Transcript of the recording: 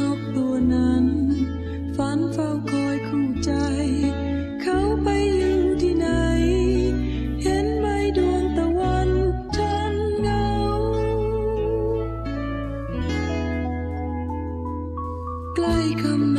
นกตัวนั้น ฝันเฝ้าคอยคู่ใจ เขาไปอยู่ที่ไหน เห็นไหดวงตะวันฉันเงา ใกล้คำน